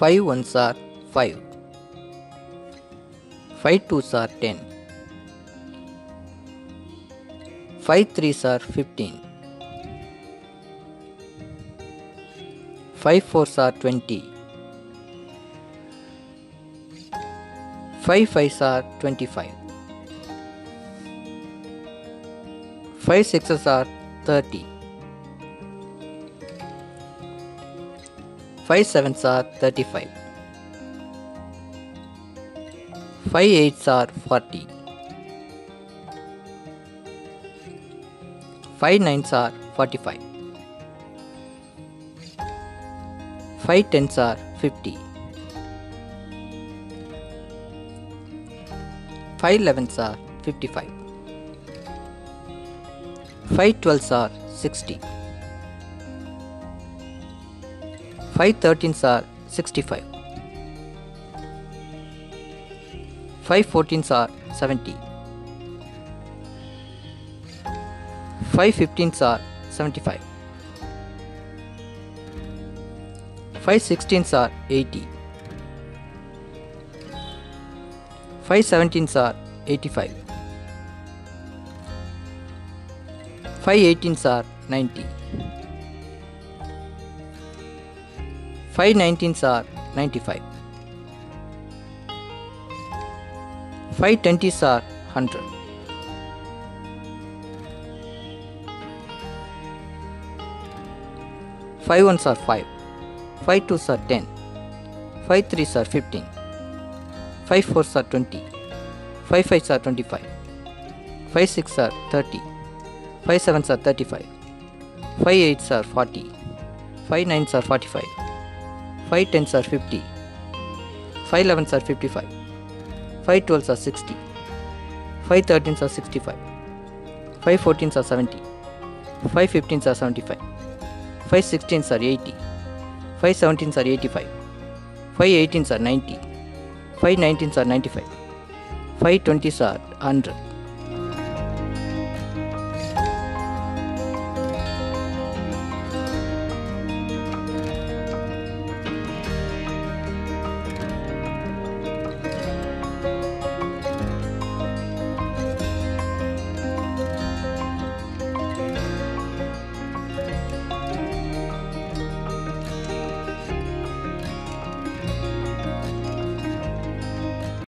5 ones are 5. 5 twos are 10. 5 threes are 15. 5 fours are 20. 5 fives are 25. 5 sixes are 30. 5 sevens are 35. 5 eights are 40. 5 nines are 45. 5 tens are 50. 5 elevens are 55. 5 twelves are 60. 5 13s are 65. 5 14s are 70. 5 15s are 75. 5 16s are 80. 5 17s are 85. 5 18s are 90. 5 19s are 95. 5 20s are 100. 5 ones are 5. 5 twos are 10. 5 threes are 15. 5 fours are 20. 5 fives are 25. 5 sixes are 30. 5 sevens are 35. 5 eights are 40. 5 nines are 45. 5 tens are 50. 5 elevens are 55. 5 twelves are 60. 5 13s are 65. 5 14s are 70. 5 15s are 75. 5 16s are 80. 5 17s are 85. 5 18s are 90. 5 19s are 95. 5 20s are 100.